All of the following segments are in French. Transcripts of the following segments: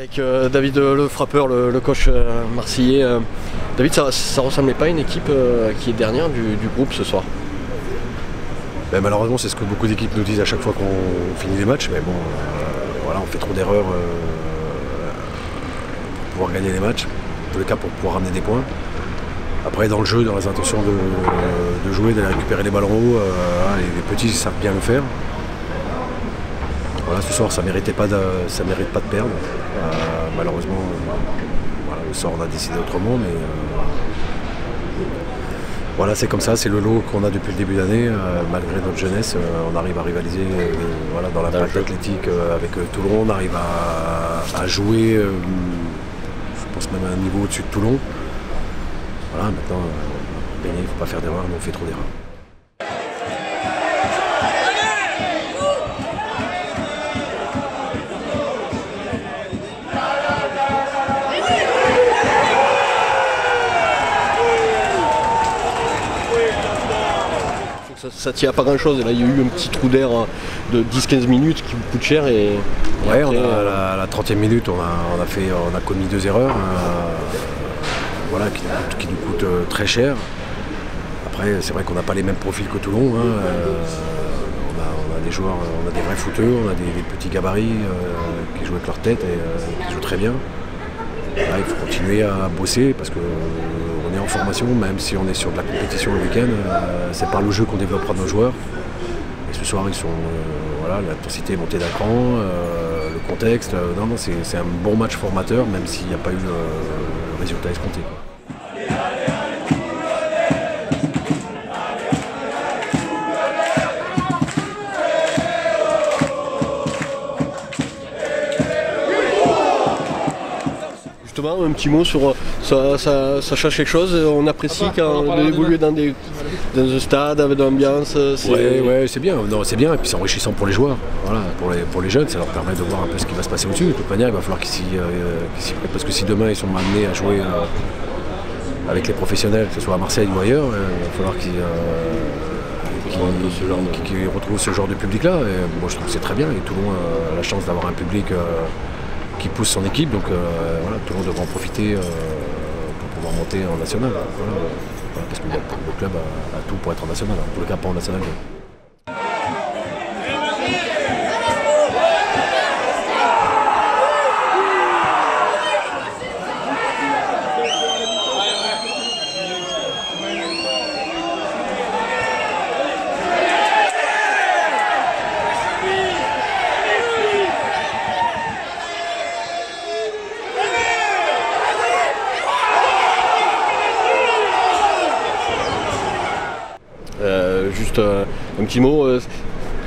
Avec euh, David euh, le frappeur, le, coach euh, marseillais. David, ça, ressemblait pas à une équipe qui est dernière du, groupe ce soir? Ben, malheureusement, c'est ce que beaucoup d'équipes nous disent à chaque fois qu'on finit les matchs. Mais bon, voilà, on fait trop d'erreurs pour pouvoir gagner les matchs. En tous les cas, pour pouvoir ramener des points. Après, dans le jeu, dans les intentions de, jouer, d'aller récupérer les ballons voilà, les, les petits savent bien le faire. Voilà, ce soir, ça méritait pas de, ça mérite pas de perdre. Euh, malheureusement, voilà, le sort en a décidé autrement, mais euh, voilà, c'est comme ça, c'est le lot qu'on a depuis le début d'année. euh, malgré notre jeunesse, on arrive à rivaliser voilà, dans la jeu. athlétique avec Toulon. On arrive à, à jouer, je pense même à un niveau au-dessus de Toulon. Voilà, maintenant, il ne faut pas faire d'erreurs, nous on fait trop d'erreurs. Ça, tient à pas grand chose. Et là, il y a eu un petit trou d'air euh, de 10-15 minutes qui coûte cher. Et, et Ouais, après, on a, euh, à la, à la 30e minute, on a, on a, fait, on a commis deux erreurs euh, voilà, qui, nous coûtent- qui nous coûtent euh, très cher. Après, c'est vrai qu'on n'a pas les mêmes profils que Toulon. hein, euh, on, a, on a des joueurs, euh, on a des vrais footeux, on a des, des petits gabarits euh, qui jouent avec leur tête et euh, qui jouent très bien. Là, il faut continuer à bosser parce est en formation, même si on est sur de la compétition le week-end, euh, c'est par le jeu qu'on développera nos joueurs. Et ce soir, ils sont, euh, voilà, l'intensité est montée d'un cran, euh, le contexte. non, non, c'est un bon match formateur, même s'il n'y a pas eu le, résultat escompté. Un petit mot sur euh, ça, ça, ça change quelque chose. On apprécie quand on évolue dans, des, dans un stade avec de l'ambiance. c'est- Ouais, ouais, c'est bien. Non, c'est bien. Et puis c'est enrichissant pour les joueurs. Voilà, pour les, pour les jeunes, ça leur permet de voir un peu ce qui va se passer au-dessus. De toute manière, il va falloir qu'ils s'y euh, qu'ils s'y prêtent. Parce que si demain ils sont amenés à jouer euh, avec les professionnels, que ce soit à Marseille ou ailleurs, euh, il va falloir qu'ils euh, qu'ils- qu'ils retrouvent ce genre de public-là. Et moi, je trouve que c'est très bien. Et Toulon a la chance d'avoir un public euh, qui pousse son équipe. Donc euh, voilà, Toulon devra en profiter euh, pour pouvoir monter en national. Voilà, parce que le club a, tout pour être en national. En les cas, pas en national. Euh, juste euh, un petit mot. euh,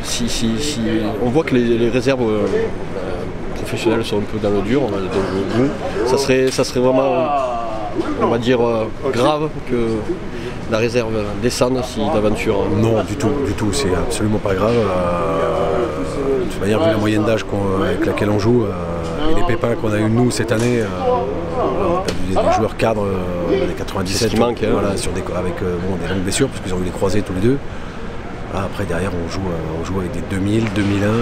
si, si- si- on voit que les, les réserves euh, professionnelles sont un peu dans le dur, dans le bout. Ça serait, ça serait vraiment, on va dire, grave que la réserve descende si d'aventure. Non, du tout, du tout, c'est absolument pas grave. De toute manière, vu la moyenne d'âge avec laquelle on joue et les pépins qu'on a eu nous cette année, on a perdu des, des joueurs cadres des 97 C'est ce qui manque, hein. sur des, avec bon, des longues blessures, parce qu'ils ont eu les croisés tous les deux. Voilà, après, derrière, on joue, euh, on joue avec des 2000, 2001. euh,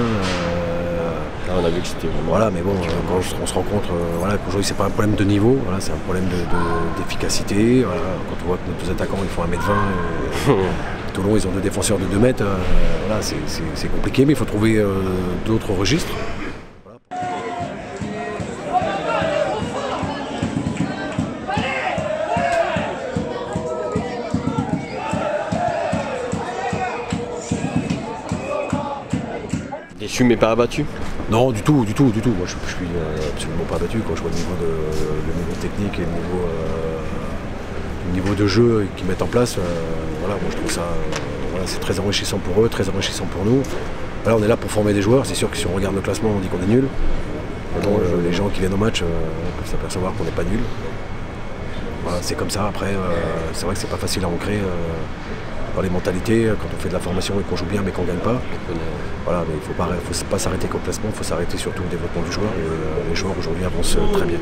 Là, on a vu que c'était voilà, mais bon, euh, quand on se rencontre, voilà, qu'aujourd'hui c'est pas un problème de niveau, voilà, c'est un problème de- de- d'efficacité. voilà. Quand on voit que nos deux attaquants ils font 1m20, et Toulon ils ont deux défenseurs de 2 mètres, voilà, c'est- compliqué, mais il faut trouver euh, d'autres registres. Déçu mais pas abattu? Non, du tout, du tout, du tout. Moi je, je suis euh, absolument pas battu quand je vois le niveau, de, le niveau technique et le niveau, euh, le niveau de jeu qu'ils mettent en place. euh, voilà, moi je trouve ça, voilà, c'est très enrichissant pour eux, très enrichissant pour nous. Voilà, on est là pour former des joueurs. C'est sûr que si on regarde le classement, on dit qu'on est nul. Bon, euh, les gens qui viennent au match peuvent s'apercevoir qu'on n'est pas nul. Voilà, c'est comme ça. Après, c'est vrai que c'est pas facile à ancrer dans les mentalités euh, quand on fait de la formation et qu'on joue bien mais qu'on gagne pas. Voilà, mais il ne faut pas, faut pas s'arrêter qu'au placement, il faut s'arrêter surtout au développement du joueur. Et euh, les joueurs aujourd'hui avancent euh, très bien.